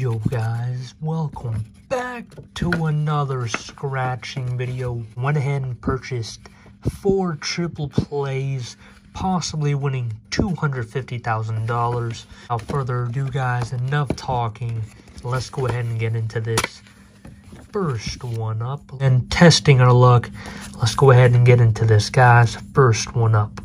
Yo guys, welcome back to another scratching video. Went ahead and purchased four triple plays, possibly winning $250,000. Without further ado guys, enough talking. Let's go ahead and get into this. First one up, and testing our luck. Let's go ahead and get into this guys. First one up.